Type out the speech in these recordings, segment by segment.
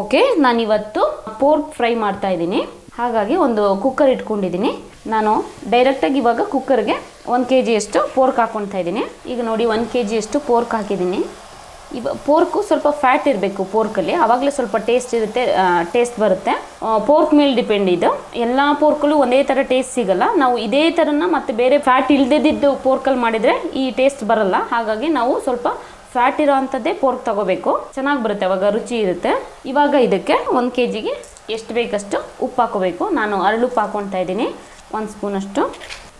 Okay, ನಾನಿವತ್ತು pork fry ಮಾಡ್ತಾ ಇದ್ದೀನಿ. ಹಾಗಾಗಿ ಒಂದು ಕುಕ್ಕರ್ ಇಟ್ಕೊಂಡಿದ್ದೀನಿ. ನಾನು ಡೈರೆಕ್ಟಾಗಿ ಇವಾಗ ಕುಕ್ಕರ್ಗೆ ಒಂದು ಕೆ ಜಿಯಷ್ಟು ಪೋರ್ಕ್ ಹಾಕ್ಕೊಳ್ತಾ ಇದ್ದೀನಿ. ಈಗ ನೋಡಿ, ಒಂದು ಕೆ ಜಿಯಷ್ಟು ಪೋರ್ಕ್ ಹಾಕಿದ್ದೀನಿ. ಇವ, ಪೋರ್ಕು ಸ್ವಲ್ಪ ಫ್ಯಾಟ್ ಇರಬೇಕು ಪೋರ್ಕಲ್ಲಿ. ಆವಾಗಲೇ ಸ್ವಲ್ಪ ಟೇಸ್ಟ್ ಇರುತ್ತೆ ಟೇಸ್ಟ್ ಬರುತ್ತೆ. ಪೋರ್ಕ್ ಮೇಲೆ ಡಿಪೆಂಡ್ ಇದು. ಎಲ್ಲ ಪೋರ್ಕಲ್ಲೂ ಒಂದೇ ಥರ ಟೇಸ್ಟ್ ಸಿಗಲ್ಲ. ನಾವು ಇದೇ ಥರನ ಮತ್ತು ಬೇರೆ ಫ್ಯಾಟ್ ಇಲ್ದಿದ್ದು ಪೋರ್ಕಲ್ಲಿ ಮಾಡಿದರೆ ಈ ಟೇಸ್ಟ್ ಬರಲ್ಲ. ಹಾಗಾಗಿ ನಾವು ಸ್ವಲ್ಪ ಫ್ಯಾಟ್ ಇರೋ ಅಂಥದ್ದೇ ಪೋರ್ಕ್ ತಗೋಬೇಕು. ಚೆನ್ನಾಗಿ ಬರುತ್ತೆ, ಅವಾಗ ರುಚಿ ಇರುತ್ತೆ. ಇವಾಗ ಇದಕ್ಕೆ ಒಂದು ಕೆ ಜಿಗೆ ಎಷ್ಟು ಬೇಕಷ್ಟು ಉಪ್ಪು ಹಾಕೋಬೇಕು. ನಾನು ಅರಳುಪ್ಪು ಹಾಕ್ಕೊಳ್ತಾ ಇದ್ದೀನಿ, ಒಂದು ಸ್ಪೂನಷ್ಟು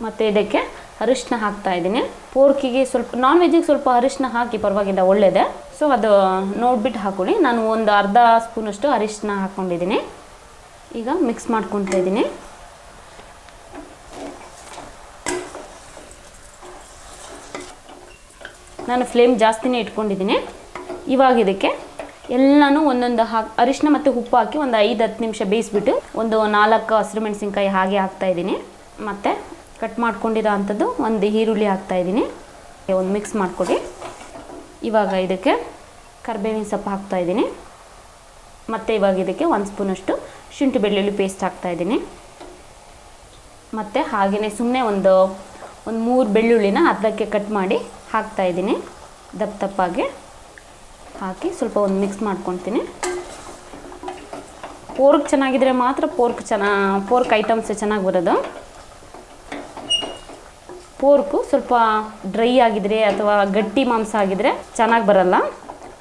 ಮತ್ತು ಇದಕ್ಕೆ ಅರಿಶಿನ ಹಾಕ್ತಾ ಇದ್ದೀನಿ. ಪೋರ್ಕಿಗೆ ಸ್ವಲ್ಪ ನಾನ್ ವೆಜ್ಜಿಗೆ ಸ್ವಲ್ಪ ಅರಿಶಿನ ಹಾಕಿ ಪರವಾಗಿಲ್ಲ ಒಳ್ಳೆಯದೆ ಸೊ ಅದು ನೋಡ್ಬಿಟ್ಟು ಹಾಕೊಳ್ಳಿ. ನಾನು ಒಂದು ಅರ್ಧ ಸ್ಪೂನಷ್ಟು ಅರಿಶಿನ ಹಾಕ್ಕೊಂಡಿದ್ದೀನಿ ಈಗ ಮಿಕ್ಸ್ ಮಾಡ್ಕೊತಾ ಇದ್ದೀನಿ. ನಾನು ಫ್ಲೇಮ್ ಜಾಸ್ತಿನೇ ಇಟ್ಕೊಂಡಿದ್ದೀನಿ. ಇವಾಗ ಇದಕ್ಕೆ ಎಲ್ಲನೂ ಒಂದೊಂದು ಹಾಕಿ ಅರಿಶಿನ ಮತ್ತು ಉಪ್ಪು ಹಾಕಿ ಒಂದು ಐದು ಹತ್ತು ನಿಮಿಷ ಬೇಯಿಸ್ಬಿಟ್ಟು ಒಂದು ನಾಲ್ಕು ಹಸಿರು ಮೆಣಸಿನ್ಕಾಯಿ ಹಾಗೆ ಹಾಕ್ತಾ ಇದ್ದೀನಿ. ಮತ್ತು ಕಟ್ ಮಾಡ್ಕೊಂಡಿರೋ ಅಂಥದ್ದು ಒಂದು ಈರುಳ್ಳಿ ಹಾಕ್ತಾ ಇದ್ದೀನಿ. ಒಂದು ಮಿಕ್ಸ್ ಮಾಡಿಕೊಡಿ. ಇವಾಗ ಇದಕ್ಕೆ ಕರ್ಬೇವಿನ ಸೊಪ್ಪು ಹಾಕ್ತಾ ಇದ್ದೀನಿ. ಮತ್ತು ಇವಾಗ ಇದಕ್ಕೆ ಒಂದು ಸ್ಪೂನಷ್ಟು ಶುಂಠಿ ಬೆಳ್ಳುಳ್ಳಿ ಪೇಸ್ಟ್ ಹಾಕ್ತಾ ಇದ್ದೀನಿ. ಮತ್ತು ಹಾಗೆಯೇ ಸುಮ್ಮನೆ ಒಂದು ಒಂದು ಮೂರು ಬೆಳ್ಳುಳ್ಳಿನ ಅರ್ಧಕ್ಕೆ ಕಟ್ ಮಾಡಿ ಹಾಕ್ತಾ ಇದ್ದೀನಿ. ದಪ್ಪ ದಪ್ಪಾಗಿ ಹಾಕಿ ಸ್ವಲ್ಪ ಒಂದು ಮಿಕ್ಸ್ ಮಾಡ್ಕೊತೀನಿ ಪೋರ್ಕ್ ಚೆನ್ನಾಗಿದ್ರೆ ಮಾತ್ರ ಪೋರ್ಕ್ ಚೆನ್ನ ಪೋರ್ಕ್ ಐಟಮ್ಸ್ ಚೆನ್ನಾಗಿ ಬರೋದು. ಪೋರ್ಕು ಸ್ವಲ್ಪ ಡ್ರೈ ಆಗಿದ್ರೆ ಅಥವಾ ಗಟ್ಟಿ ಮಾಂಸ ಆಗಿದ್ರೆ ಚೆನ್ನಾಗಿ ಬರಲ್ಲ.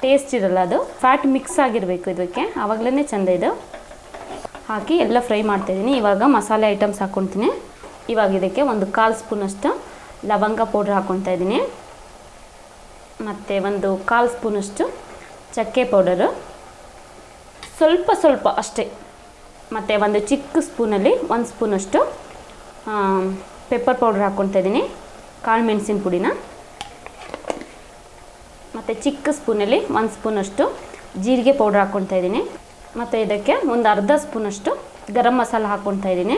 ಟೇಸ್ಟ್ ಇರಲ್ಲ ಅದು. ಫ್ಯಾಟ್ ಮಿಕ್ಸ್ ಆಗಿರಬೇಕು ಇದಕ್ಕೆ. ಆವಾಗಲೇ ಚೆಂದ ಇದು. ಹಾಕಿ ಎಲ್ಲ ಫ್ರೈ ಮಾಡ್ತಾಯಿದ್ದೀನಿ ಇವಾಗ ಮಸಾಲೆ ಐಟಮ್ಸ್ ಹಾಕ್ಕೊತೀನಿ ಇವಾಗ ಇದಕ್ಕೆ ಒಂದು ಕಾಲು ಸ್ಪೂನಷ್ಟು ಲವಂಗ ಪೌಡ್ರ್ ಹಾಕ್ಕೊತಾ ಇದ್ದೀನಿ. ಮತ್ತು ಒಂದು ಕಾಲು ಸ್ಪೂನಷ್ಟು ಚಕ್ಕೆ ಪೌಡರು. ಸ್ವಲ್ಪ ಸ್ವಲ್ಪ ಅಷ್ಟೇ. ಮತ್ತು ಒಂದು ಚಿಕ್ಕ ಸ್ಪೂನಲ್ಲಿ ಒಂದು ಸ್ಪೂನಷ್ಟು ಪೆಪ್ಪರ್ ಪೌಡ್ರ್ ಹಾಕ್ಕೊತಾ ಇದ್ದೀನಿ, ಕಾಳು ಮೆಣಸಿನ ಪುಡಿನ. ಮತ್ತು ಚಿಕ್ಕ ಸ್ಪೂನಲ್ಲಿ ಒಂದು ಸ್ಪೂನಷ್ಟು ಜೀರಿಗೆ ಪೌಡ್ರ್ ಹಾಕ್ಕೊತಾ ಇದ್ದೀನಿ. ಮತ್ತು ಇದಕ್ಕೆ ಒಂದು ಅರ್ಧ ಸ್ಪೂನಷ್ಟು ಗರಂ ಮಸಾಲ ಹಾಕ್ಕೊತಾ ಇದ್ದೀನಿ.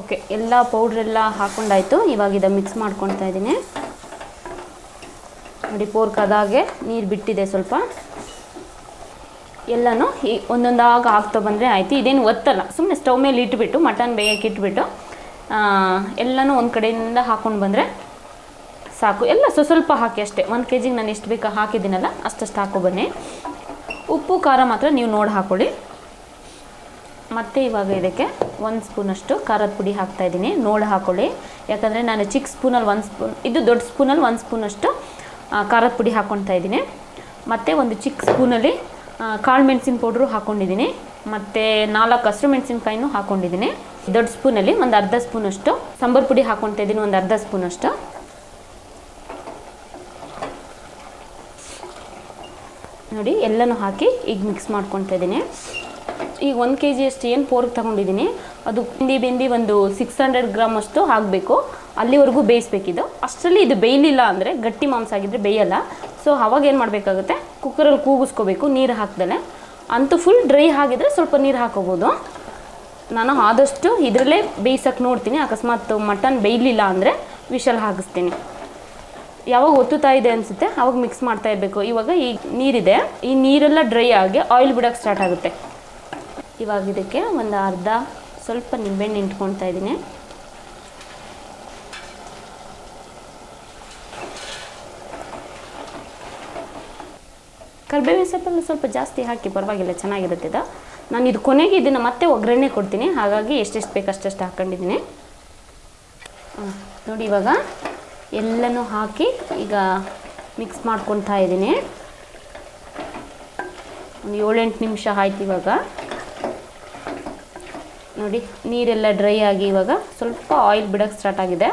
ಓಕೆ, ಎಲ್ಲ ಪೌಡ್ರೆಲ್ಲ ಹಾಕ್ಕೊಂಡಾಯಿತು. ಇವಾಗ ಇದನ್ನು ಮಿಕ್ಸ್ ಮಾಡ್ಕೊತಾ ಇದ್ದೀನಿ. ನೋಡಿ ಪೋರ್ಕ್ ಅದಾಗೆ ನೀರು ಬಿಟ್ಟಿದೆ ಸ್ವಲ್ಪ. ಎಲ್ಲನೂ ಈ ಒಂದೊಂದಾಗ ಹಾಕ್ತಾ ಬಂದರೆ ಆಯಿತು. ಇದೇನು ಒತ್ತಲ್ಲ ಸುಮ್ಮನೆ ಸ್ಟವ್ ಮೇಲೆ ಇಟ್ಬಿಟ್ಟು ಮಟನ್ ಬೇಯಕ್ಕೆ ಇಟ್ಬಿಟ್ಟು ಎಲ್ಲನೂ ಒಂದು ಕಡೆಯಿಂದ ಹಾಕ್ಕೊಂಡು ಬಂದರೆ ಸಾಕು. ಎಲ್ಲ ಸ್ವಸ್ವಲ್ಪ ಹಾಕಿ ಅಷ್ಟೇ. ಒಂದು ಕೆ ಜಿಗೆ ನಾನು ಎಷ್ಟು ಬೇಕಾ ಹಾಕಿದ್ದೀನಲ್ಲ, ಅಷ್ಟಷ್ಟು ಹಾಕೋ ಬನ್ನಿ. ಉಪ್ಪು, ಖಾರ ಮಾತ್ರ ನೀವು ನೋಡಿ ಹಾಕ್ಕೊಳ್ಳಿ ಮತ್ತು ಇವಾಗ ಇದಕ್ಕೆ ಒಂದು ಸ್ಪೂನಷ್ಟು ಖಾರದ ಪುಡಿ ಹಾಕ್ತಾಯಿದ್ದೀನಿ ನೋಡಿ ಹಾಕ್ಕೊಳ್ಳಿ ಯಾಕಂದರೆ ನಾನು ಚಿಕ್ಕ ಸ್ಪೂನಲ್ಲಿ ಒಂದು ಸ್ಪೂನ್ ಇದು ದೊಡ್ಡ ಸ್ಪೂನಲ್ಲಿ ಒಂದು ಸ್ಪೂನಷ್ಟು ಖಾರದ ಪುಡಿ ಹಾಕ್ಕೊತಾ ಇದ್ದೀನಿ. ಮತ್ತು ಒಂದು ಚಿಕ್ಕ ಸ್ಪೂನಲ್ಲಿ ಕಾಳು ಮೆಣಸಿನ ಪೌಡ್ರು ಹಾಕ್ಕೊಂಡಿದ್ದೀನಿ ಮತ್ತು ನಾಲ್ಕು ಹಸಿರು ಮೆಣಸಿನ್ಕಾಯಿನೂ ಹಾಕ್ಕೊಂಡಿದ್ದೀನಿ ದೊಡ್ಡ ಸ್ಪೂನಲ್ಲಿ ಒಂದು ಅರ್ಧ ಸ್ಪೂನಷ್ಟು ಸಾಂಬಾರು ಪುಡಿ ಹಾಕ್ಕೊತಾ ಇದ್ದೀನಿ, ಒಂದು ಅರ್ಧ ಸ್ಪೂನಷ್ಟು. ನೋಡಿ, ಎಲ್ಲನೂ ಹಾಕಿ ಈಗ ಮಿಕ್ಸ್ ಮಾಡ್ಕೊತಾ ಇದ್ದೀನಿ. ಈಗ ಒಂದು ಕೆ ಜಿಯಷ್ಟು ಏನು ಪೋರ್ಕ್ ತೊಗೊಂಡಿದ್ದೀನಿ. ಅದು ಬೆಂದಿ ಬೆಂದಿ ಒಂದು ಸಿಕ್ಸ್ ಹಂಡ್ರೆಡ್ ಗ್ರಾಮ್ ಅಷ್ಟು ಹಾಕಬೇಕು. ಅಲ್ಲಿವರೆಗೂ ಬೇಯಿಸ್ಬೇಕಿದ್ದು ಅಷ್ಟರಲ್ಲಿ ಇದು ಬೇಯಲಿಲ್ಲ ಅಂದರೆ ಗಟ್ಟಿ ಮಾಂಸ ಆಗಿದ್ದರೆ ಬೇಯಲ್ಲ. ಸೊ ಅವಾಗ ಏನು ಮಾಡಬೇಕಾಗುತ್ತೆ? ಕುಕ್ಕರಲ್ಲಿ ಕೂಗಿಸ್ಕೋಬೇಕು, ನೀರು ಹಾಕ್ದಲೆ ಅಂತೂ ಫುಲ್ ಡ್ರೈ ಆಗಿದ್ರೆ ಸ್ವಲ್ಪ ನೀರು ಹಾಕೋಬೋದು. ನಾನು ಆದಷ್ಟು ಇದರಲ್ಲೇ ಬೇಯಿಸೋಕೆ ನೋಡ್ತೀನಿ. ಅಕಸ್ಮಾತ್ ಮಟನ್ ಬೇಯಲಿಲ್ಲ ಅಂದರೆ ವಿಷಲ್ ಹಾಕಿಸ್ತೀನಿ. ಯಾವಾಗ ಒತ್ತುತ್ತಾ ಇದೆ ಅನಿಸುತ್ತೆ? ಅವಾಗ ಮಿಕ್ಸ್ ಮಾಡ್ತಾ ಇರಬೇಕು. ಇವಾಗ ಈ ನೀರಿದೆ. ಈ ನೀರೆಲ್ಲ ಡ್ರೈ ಆಗಿ ಆಯಿಲ್ ಬಿಡೋಕ್ಕೆ ಸ್ಟಾರ್ಟ್ ಆಗುತ್ತೆ. ಇವಾಗ ಇದಕ್ಕೆ ಒಂದು ಅರ್ಧ ಸ್ವಲ್ಪ ನಿಂಬೆಹಣ್ಣು ಇಟ್ಕೊಳ್ತಾ ಇದ್ದೀನಿ. ಕರ್ಬೇವಿನ ಸೊಪ್ಪನ್ನು ಸ್ವಲ್ಪ ಜಾಸ್ತಿ ಹಾಕಿ ಪರವಾಗಿಲ್ಲ, ಚೆನ್ನಾಗಿರುತ್ತೆ ಇದು. ನಾನು ಇದು ಕೊನೆಗೆ ಇದನ್ನು ಮತ್ತೆ ಒಗ್ಗರಣೆ ಕೊಡ್ತೀನಿ. ಹಾಗಾಗಿ ಎಷ್ಟೆಷ್ಟು ಬೇಕು ಅಷ್ಟೆಷ್ಟು ಹಾಕ್ಕೊಂಡಿದ್ದೀನಿ ನೋಡಿ ಇವಾಗ ಎಲ್ಲನೂ ಹಾಕಿ ಈಗ ಮಿಕ್ಸ್ ಮಾಡ್ಕೊತಾ ಇದ್ದೀನಿ. ಒಂದು ಏಳೆಂಟು ನಿಮಿಷ ಆಯ್ತು ಇವಾಗ. ನೋಡಿ, ನೀರೆಲ್ಲ ಡ್ರೈ ಆಗಿ ಇವಾಗ ಸ್ವಲ್ಪ ಆಯಿಲ್ ಬಿಡೋಕ್ಕೆ ಸ್ಟಾರ್ಟ್ ಆಗಿದೆ.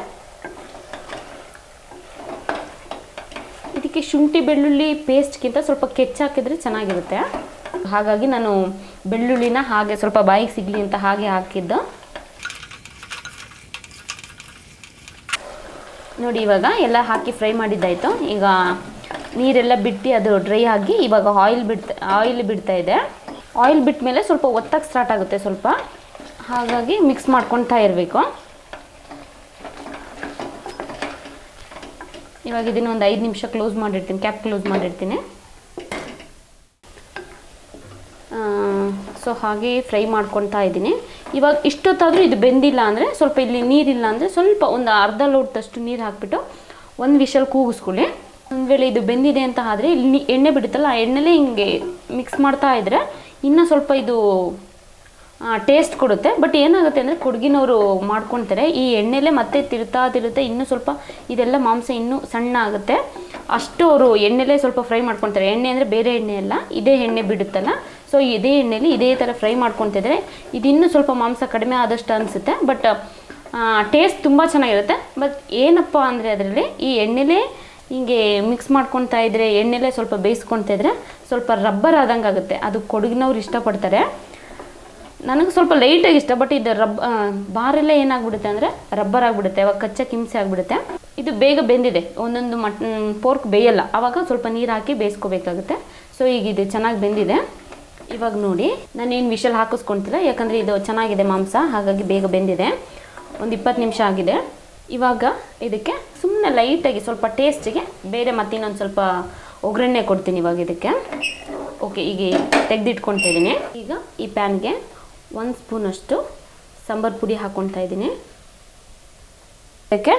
ಇದಕ್ಕೆ ಶುಂಠಿ, ಬೆಳ್ಳುಳ್ಳಿ ಪೇಸ್ಟ್ಗಿಂತ ಸ್ವಲ್ಪ ಕೆಚ್ಚ ಹಾಕಿದ್ರೆ ಚೆನ್ನಾಗಿರುತ್ತೆ. ಹಾಗಾಗಿ ನಾನು ಬೆಳ್ಳುಳ್ಳಿನ ಹಾಗೆ ಸ್ವಲ್ಪ ಬಾಯಿಗೆ ಸಿಗಲಿ ಅಂತ ಹಾಗೆ ಹಾಕಿದ್ದು. ನೋಡಿ, ಇವಾಗ ಎಲ್ಲ ಹಾಕಿ ಫ್ರೈ ಮಾಡಿದ್ದಾಯಿತು. ಈಗ ನೀರೆಲ್ಲ ಬಿಟ್ಟು ಅದು ಡ್ರೈ ಆಗಿ ಇವಾಗ ಆಯಿಲ್ ಬಿಡ್ತಾ ಆಯಿಲ್ ಬಿಡ್ತಾ ಇದೆ. ಆಯಿಲ್ ಬಿಟ್ಟ ಮೇಲೆ ಸ್ವಲ್ಪ ಒತ್ತಕ್ಕೆ ಸ್ಟಾರ್ಟ್ ಆಗುತ್ತೆ ಸ್ವಲ್ಪ. ಹಾಗಾಗಿ ಮಿಕ್ಸ್ ಮಾಡ್ಕೊತಾ ಇರಬೇಕು. ಇವಾಗ ಇದನ್ನು ಒಂದು ಐದು ನಿಮಿಷ ಕ್ಲೋಸ್ ಮಾಡಿರ್ತೀನಿ ಕ್ಯಾಪ್ ಕ್ಲೋಸ್ ಮಾಡಿರ್ತೀನಿ. ಸೊ ಹಾಗೆ ಫ್ರೈ ಮಾಡ್ಕೊತಾ ಇದ್ದೀನಿ. ಇವಾಗ ಇಷ್ಟೊತ್ತಾದರೂ ಇದು ಬೆಂದಿಲ್ಲ ಅಂದರೆ ಸ್ವಲ್ಪ ಇಲ್ಲಿ ನೀರಿಲ್ಲ ಅಂದರೆ ಸ್ವಲ್ಪ ಒಂದು ಅರ್ಧ ಲೋಟದಷ್ಟು ನೀರು ಹಾಕ್ಬಿಟ್ಟು ಒಂದು ವಿಷಲ್ ಕೂಗಿಸ್ಕೊಳ್ಳಿ. ಒಂದು ವೇಳೆ ಇದು ಬೆಂದಿದೆ ಅಂತ ಆದರೆ ಇಲ್ಲಿ ಎಣ್ಣೆ ಬಿಡುತ್ತಲ್ಲ, ಆ ಎಣ್ಣೆಲೇ ಹಿಂಗೆ ಮಿಕ್ಸ್ ಮಾಡ್ತಾ ಇದ್ದರೆ ಇನ್ನೂ ಸ್ವಲ್ಪ ಇದು ಟೇಸ್ಟ್ ಕೊಡುತ್ತೆ. ಬಟ್ ಏನಾಗುತ್ತೆ ಅಂದರೆ ಕೊಡಗಿನವರು ಮಾಡ್ಕೊತಾರೆ. ಈ ಎಣ್ಣೆಲೇ ಮತ್ತೆ ತಿರುತ್ತಾ ತಿರುತ್ತೆ ಇನ್ನೂ ಸ್ವಲ್ಪ ಇದೆಲ್ಲ ಮಾಂಸ ಇನ್ನೂ ಸಣ್ಣ ಆಗುತ್ತೆ. ಅಷ್ಟು ಅವರು ಎಣ್ಣೆಲೇ ಸ್ವಲ್ಪ ಫ್ರೈ ಮಾಡ್ಕೊತಾರೆ. ಎಣ್ಣೆ ಅಂದರೆ ಬೇರೆ ಎಣ್ಣೆ ಅಲ್ಲ, ಇದೇ ಎಣ್ಣೆ ಬಿಡುತ್ತಲ್ಲ. ಸೊ ಇದೇ ಎಣ್ಣೆಲಿ ಇದೇ ಥರ ಫ್ರೈ ಮಾಡ್ಕೊತಿದ್ರೆ ಇದು ಇನ್ನೂ ಸ್ವಲ್ಪ ಮಾಂಸ ಕಡಿಮೆ ಆದಷ್ಟು ಅನಿಸುತ್ತೆ. ಬಟ್ ಟೇಸ್ಟ್ ತುಂಬ ಚೆನ್ನಾಗಿರುತ್ತೆ. ಬಟ್ ಏನಪ್ಪ ಅಂದರೆ ಅದರಲ್ಲಿ ಈ ಎಣ್ಣೆಲೇ ಹಿಂಗೆ ಮಿಕ್ಸ್ ಮಾಡ್ಕೊತಾ ಇದ್ರೆ, ಎಣ್ಣೆಲೇ ಸ್ವಲ್ಪ ಬೇಯಿಸ್ಕೊತಾ ಇದ್ರೆ ಸ್ವಲ್ಪ ರಬ್ಬರ್ ಆದಂಗೆ ಆಗುತ್ತೆ ಅದು ಕೊಡಗಿನವ್ರು ಇಷ್ಟಪಡ್ತಾರೆ. ನನಗೆ ಸ್ವಲ್ಪ ಲೈಟಾಗಿ ಇಷ್ಟ ಬಟ್ ಇದು ರಬ್ ಆ, ಬಾರೆಲ್ಲ ಏನಾಗ್ಬಿಡುತ್ತೆ ಅಂದರೆ ರಬ್ಬರ್ ಆಗಿಬಿಡುತ್ತೆ ಅವಾಗ ಕಚ್ಚಕ್ಕೆ ಕಿಮ್ಸೆ ಆಗಿಬಿಡುತ್ತೆ. ಇದು ಬೇಗ ಬೆಂದಿದೆ ಒಂದೊಂದು ಮಟ್ ಪೋರ್ಕ್ ಬೇಯಲ್ಲ ಆವಾಗ ಸ್ವಲ್ಪ ನೀರು ಹಾಕಿ ಬೇಯಿಸ್ಕೋಬೇಕಾಗುತ್ತೆ. ಸೊ ಈಗ ಇದು ಚೆನ್ನಾಗಿ ಬೆಂದಿದೆ. ಇವಾಗ ನೋಡಿ ನಾನೇನು ವಿಷಲ್ ಹಾಕಿಸ್ಕೊಳ್ತಿಲ್ಲ ಯಾಕಂದರೆ ಇದು ಚೆನ್ನಾಗಿದೆ ಮಾಂಸ ಹಾಗಾಗಿ ಬೇಗ ಬೆಂದಿದೆ. ಒಂದು ಇಪ್ಪತ್ತು ನಿಮಿಷ ಆಗಿದೆ. ಇವಾಗ ಇದಕ್ಕೆ ಸುಮ್ಮನೆ ಲೈಟಾಗಿ ಸ್ವಲ್ಪ ಟೇಸ್ಟಿಗೆ ಬೇರೆ ಮತ್ತಿನ್ನೊಂದು ಸ್ವಲ್ಪ ಒಗ್ಗರಣೆ ಕೊಡ್ತೀನಿ ಇವಾಗ ಇದಕ್ಕೆ. ಓಕೆ ಈಗ ತೆಗೆದಿಟ್ಕೊತಾ ಇದ್ದೀನಿ ಈಗ ಈ ಪ್ಯಾನ್ಗೆ ಒಂದು ಸ್ಪೂನಷ್ಟು ಸಾಂಬಾರು ಪುಡಿ ಹಾಕ್ಕೊತಾ ಇದ್ದೀನಿ. ಅದಕ್ಕೆ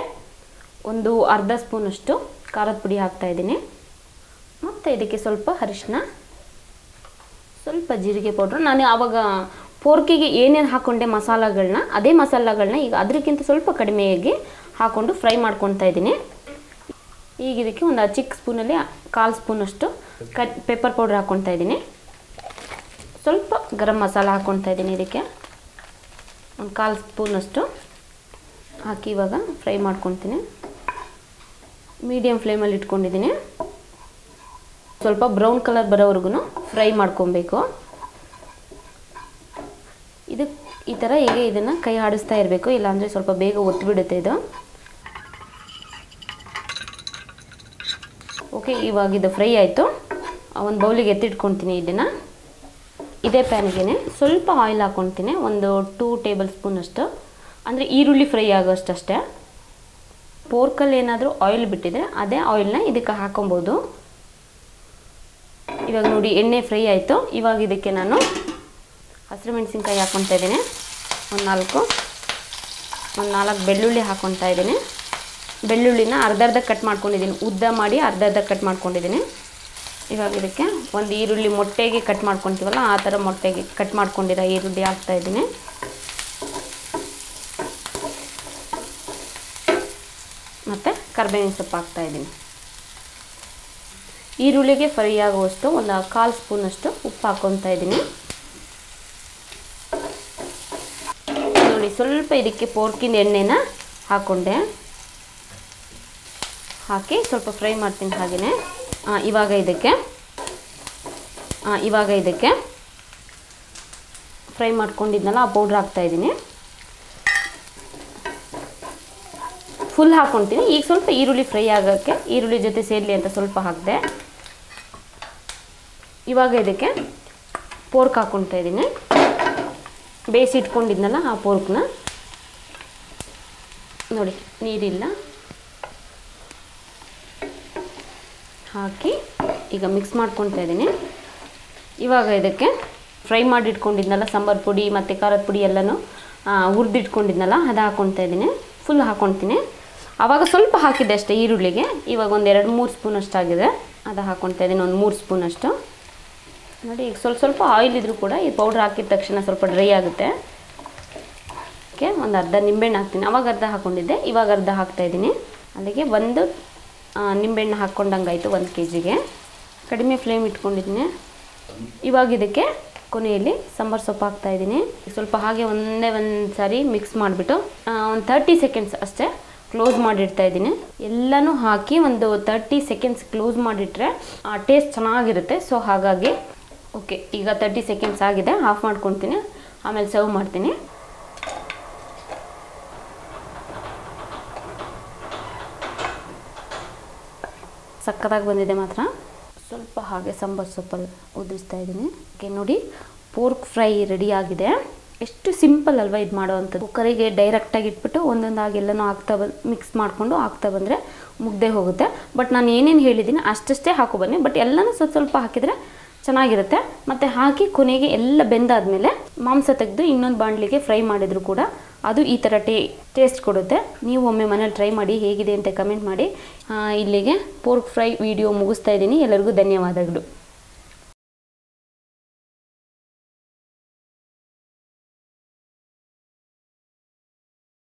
ಒಂದು ಅರ್ಧ ಸ್ಪೂನಷ್ಟು ಖಾರದ ಪುಡಿ ಹಾಕ್ತಾ ಇದ್ದೀನಿ. ಮತ್ತು ಇದಕ್ಕೆ ಸ್ವಲ್ಪ ಅರಿಶಿನ ಸ್ವಲ್ಪ ಜೀರಿಗೆ ಪೌಡ್ರ್. ನಾನು ಆವಾಗ ಪೋರ್ಕಿಗೆ ಏನೇನು ಹಾಕ್ಕೊಂಡೆ ಮಸಾಲಗಳನ್ನ ಅದೇ ಮಸಾಲಗಳನ್ನ ಈಗ ಅದಕ್ಕಿಂತ ಸ್ವಲ್ಪ ಕಡಿಮೆಯಾಗಿ ಹಾಕ್ಕೊಂಡು ಫ್ರೈ ಮಾಡ್ಕೊತಾ ಇದ್ದೀನಿ. ಈಗ ಇದಕ್ಕೆ ಒಂದು ಚಿಕ್ಕ ಸ್ಪೂನಲ್ಲಿ ಕಾಲು ಸ್ಪೂನಷ್ಟು ಕಟ್ ಪೆಪ್ಪರ್ ಪೌಡ್ರ್ ಹಾಕ್ಕೊತಾ ಇದ್ದೀನಿ. ಸ್ವಲ್ಪ ಗರಂ ಮಸಾಲ ಹಾಕ್ಕೊತಾ ಇದ್ದೀನಿ ಇದಕ್ಕೆ. ಒಂದು ಕಾಲು ಸ್ಪೂನಷ್ಟು ಹಾಕಿ ಇವಾಗ ಫ್ರೈ ಮಾಡ್ಕೊತೀನಿ ಮೀಡಿಯಮ್ ಫ್ಲೇಮಲ್ಲಿ ಇಟ್ಕೊಂಡಿದ್ದೀನಿ. ಸ್ವಲ್ಪ ಬ್ರೌನ್ ಕಲರ್ ಬರೋವರೆಗೂ ಫ್ರೈ ಮಾಡ್ಕೊಬೇಕು. ಇದು ಈ ಥರ ಹೀಗೆ ಇದನ್ನು ಕೈ ಆಡಿಸ್ತಾ ಇರಬೇಕು, ಇಲ್ಲಾಂದರೆ ಸ್ವಲ್ಪ ಬೇಗ ಒತ್ತಿಬಿಡುತ್ತೆ ಇದು. ಓಕೆ ಇವಾಗ ಇದು ಫ್ರೈ ಆಯಿತು. ಒಂದು ಬೌಲಿಗೆ ಎತ್ತಿಟ್ಕೊತೀನಿ ಇದನ್ನು. ಇದೇ ಪ್ಯಾನಿಗೆ ಸ್ವಲ್ಪ ಆಯಿಲ್ ಹಾಕ್ಕೊತೀನಿ ಒಂದು ಟೂ ಟೇಬಲ್ ಸ್ಪೂನಷ್ಟು ಅಂದರೆ ಈರುಳ್ಳಿ ಫ್ರೈ ಆಗೋಷ್ಟಷ್ಟೇ ಪೋರ್ಕಲ್ಲಿ ಏನಾದರೂ ಆಯಿಲ್ ಬಿಟ್ಟಿದ್ರೆ ಅದೇ ಆಯಿಲ್ನ ಇದಕ್ಕೆ ಹಾಕೊಬೋದು. ಇವಾಗ ನೋಡಿ ಎಣ್ಣೆ ಫ್ರೈ ಆಯಿತು. ಇವಾಗ ಇದಕ್ಕೆ ನಾನು ಹಸಿರು ಮೆಣಸಿನ್ಕಾಯಿ ಹಾಕ್ಕೊತಾ ಇದ್ದೀನಿ. ಒಂದು ನಾಲ್ಕು ಒಂದು ನಾಲ್ಕು ಬೆಳ್ಳುಳ್ಳಿ ಹಾಕೊತಾ ಇದ್ದೀನಿ. ಬೆಳ್ಳುಳ್ಳಿನ ಅರ್ಧ ಅರ್ಧ ಕಟ್ ಮಾಡ್ಕೊಂಡಿದ್ದೀನಿ. ಉದ್ದ ಮಾಡಿ ಅರ್ಧ ಅರ್ಧ ಕಟ್ ಮಾಡ್ಕೊಂಡಿದ್ದೀನಿ. ಇವಾಗ ಇದಕ್ಕೆ ಒಂದು ಈರುಳ್ಳಿ ಮೊಟ್ಟೆಗೆ ಕಟ್ ಮಾಡ್ಕೊತೀವಲ್ಲ, ಆ ಥರ ಮೊಟ್ಟೆಗೆ ಕಟ್ ಮಾಡ್ಕೊಂಡಿರೋ ಈರುಳ್ಳಿ ಹಾಕ್ತಾ ಇದ್ದೀನಿ. ಮತ್ತು ಕರ್ಬೇವಿನ ಸೊಪ್ಪು ಹಾಕ್ತಾಯಿದ್ದೀನಿ ಈರುಳ್ಳಿಗೆ ಫ್ರೈ ಆಗುವಷ್ಟು ಒಂದು ಕಾಲು ಸ್ಪೂನಷ್ಟು ಉಪ್ಪು ಹಾಕ್ಕೊತಾ ಇದ್ದೀನಿ. ನೋಡಿ, ಸ್ವಲ್ಪ ಇದಕ್ಕೆ ಪೋರ್ಕಿನ ಎಣ್ಣೆನ ಹಾಕ್ಕೊಂಡೆ. ಹಾಕಿ ಸ್ವಲ್ಪ ಫ್ರೈ ಮಾಡ್ತೀನಿ ಹಾಗೆಯೇ ಇವಾಗ ಇದಕ್ಕೆ. ಇವಾಗ ಇದಕ್ಕೆ ಫ್ರೈ ಮಾಡ್ಕೊಂಡಿದ್ನಲ್ಲ, ಆ ಪೌಡ್ರ್ ಹಾಕ್ತಾಯಿದ್ದೀನಿ ಫುಲ್ ಹಾಕ್ಕೊತೀನಿ ಈಗ ಸ್ವಲ್ಪ ಈರುಳ್ಳಿ ಫ್ರೈ ಆಗೋಕ್ಕೆ, ಈರುಳ್ಳಿ ಜೊತೆ ಸೇರಲಿ ಅಂತ ಸ್ವಲ್ಪ ಹಾಕಿದೆ. ಇವಾಗ ಇದಕ್ಕೆ ಪೋರ್ಕ್ ಹಾಕ್ಕೊತಾ ಇದ್ದೀನಿ. ಬೇಯಿಸಿ ಇಟ್ಕೊಂಡಿದ್ನಲ್ಲ ಆ ಪೋರ್ಕ್ನ ನೋಡಿ, ನೀರಿಲ್ಲ. ಹಾಕಿ ಈಗ ಮಿಕ್ಸ್ ಮಾಡ್ಕೊತಾ ಇದ್ದೀನಿ. ಇವಾಗ ಇದಕ್ಕೆ ಫ್ರೈ ಮಾಡಿ ಇಟ್ಕೊಂಡಿದ್ನಲ್ಲ ಸಾಂಬಾರು ಪುಡಿ ಮತ್ತು ಖಾರದ ಪುಡಿ ಎಲ್ಲನೂ ಹುರಿದಿಟ್ಕೊಂಡಿದ್ನಲ್ಲ, ಅದು ಹಾಕ್ಕೊತಾ ಇದ್ದೀನಿ. ಫುಲ್ ಹಾಕ್ಕೊತೀನಿ ಆವಾಗ ಸ್ವಲ್ಪ ಹಾಕಿದ್ದೆ ಅಷ್ಟೇ ಈರುಳ್ಳಿಗೆ. ಇವಾಗ ಒಂದು ಎರಡು ಮೂರು ಸ್ಪೂನ್ ಅಷ್ಟಾಗಿದೆ ಅದು ಹಾಕ್ಕೊತಾ ಇದ್ದೀನಿ, ಒಂದು ಮೂರು ಸ್ಪೂನ್ ಅಷ್ಟು ನೋಡಿ, ಈಗ ಸ್ವಲ್ಪ ಸ್ವಲ್ಪ ಆಯಿಲ್ ಇದ್ದರೂ ಕೂಡ ಈ ಪೌಡ್ರ್ ಹಾಕಿದ ತಕ್ಷಣ ಸ್ವಲ್ಪ ಡ್ರೈ ಆಗುತ್ತೆ. ಓಕೆ ಒಂದು ಅರ್ಧ ನಿಂಬೆಹಣ್ಣು ಹಾಕ್ತೀನಿ. ಅವಾಗ ಅರ್ಧ ಹಾಕ್ಕೊಂಡಿದ್ದೆ ಇವಾಗ ಅರ್ಧ ಹಾಕ್ತಾಯಿದ್ದೀನಿ ಅಲ್ಲಿಗೆ ಒಂದು ನಿಂಬೆಹಣ್ಣು ಹಾಕ್ಕೊಂಡಂಗಾಯಿತು ಒಂದು ಕೆ ಜಿಗೆ ಕಡಿಮೆ ಫ್ಲೇಮ್ ಇಟ್ಕೊಂಡಿದ್ದೀನಿ. ಇವಾಗ ಇದಕ್ಕೆ ಕೊನೆಯಲ್ಲಿ ಸಾಂಬಾರು ಸೊಪ್ಪು ಹಾಕ್ತಾಯಿದ್ದೀನಿ ಸ್ವಲ್ಪ ಹಾಗೆ ಒಂದೇ ಒಂದು ಸಾರಿ ಮಿಕ್ಸ್ ಮಾಡಿಬಿಟ್ಟು ಒಂದು ತರ್ಟಿ ಸೆಕೆಂಡ್ಸ್ ಅಷ್ಟೇ ಕ್ಲೋಸ್ ಮಾಡಿಡ್ತಾ ಇದ್ದೀನಿ. ಎಲ್ಲನೂ ಹಾಕಿ ಒಂದು ತರ್ಟಿ ಸೆಕೆಂಡ್ಸ್ ಕ್ಲೋಸ್ ಮಾಡಿಟ್ರೆ, ಆ ಟೇಸ್ಟ್ ಚೆನ್ನಾಗಿರುತ್ತೆ. ಸೊ ಹಾಗಾಗಿ ಓಕೆ ಈಗ ತರ್ಟಿ ಸೆಕೆಂಡ್ಸ್ ಆಗಿದೆ. ಆಫ್ ಮಾಡ್ಕೊತೀನಿ. ಆಮೇಲೆ ಸರ್ವ್ ಮಾಡ್ತೀನಿ. ಸಕ್ಕತ್ತಾಗಿ ಬಂದಿದೆ ಮಾತ್ರ. ಸ್ವಲ್ಪ ಹಾಗೆ ಸಾಂಬಾರು ಸೊಪ್ಪಲ್ಲಿ ಉದುರಿಸ್ತಾ ಇದ್ದೀನಿ. ಓಕೆ ನೋಡಿ, ಪೋರ್ಕ್ ಫ್ರೈ ರೆಡಿ ಆಗಿದೆ. ಎಷ್ಟು ಸಿಂಪಲ್ ಅಲ್ವಾ ಇದು ಮಾಡೋವಂಥದ್ದು. ಕುಕ್ಕರಿಗೆ ಡೈರೆಕ್ಟಾಗಿ ಇಟ್ಬಿಟ್ಟು ಒಂದೊಂದಾಗಿ ಎಲ್ಲನೂ ಹಾಕ್ತಾ ಬಂದು ಮಿಕ್ಸ್ ಮಾಡಿಕೊಂಡು ಹಾಕ್ತಾ ಬಂದರೆ ಮುಗ್ದೇ ಹೋಗುತ್ತೆ. ಬಟ್ ನಾನು ಏನೇನು ಹೇಳಿದ್ದೀನಿ ಅಷ್ಟಷ್ಟೇ ಹಾಕೋ ಬನ್ನಿ. ಬಟ್ ಎಲ್ಲನೂ ಸ್ವಲ್ಪ ಸ್ವಲ್ಪ ಹಾಕಿದರೆ ಚೆನ್ನಾಗಿರುತ್ತೆ. ಮತ್ತು ಹಾಕಿ ಕೊನೆಗೆ ಎಲ್ಲ ಬೆಂದಾದಮೇಲೆ ಮಾಂಸ ತೆಗೆದು ಇನ್ನೊಂದು ಬಾಣಲಿಗೆ ಫ್ರೈ ಮಾಡಿದರೂ ಕೂಡ ಅದು ಈ ಥರ ಟೇ, ಟೇಸ್ಟ್ ಕೊಡುತ್ತೆ. ನೀವು ಒಮ್ಮೆ ಮನೇಲಿ ಟ್ರೈ ಮಾಡಿ ಹೇಗಿದೆ ಅಂತ ಕಮೆಂಟ್ ಮಾಡಿ. ಇಲ್ಲಿಗೆ ಪೋರ್ಕ್ ಫ್ರೈ ವಿಡಿಯೋ ಮುಗಿಸ್ತಾ ಇದ್ದೀನಿ. ಎಲ್ಲರಿಗೂ ಧನ್ಯವಾದಗಳು.